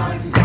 Everybody.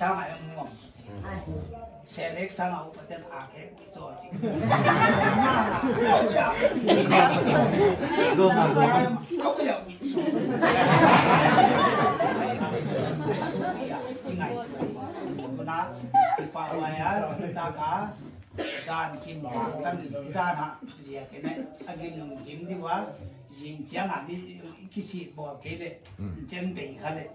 Tâm bị thế sang xe lek sang au có tên à cái cho chị Go mà không có gì ngày na pa waya ta ka gian kim tan gian ha gì cái này agin nung kim đi jing chiang à đi cái gì bỏ cái đấy chân bị khá đấy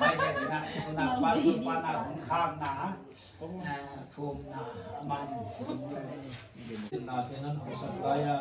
bây giờ na na ba tu ba na cũng khang na thum na man natin ang sa kaya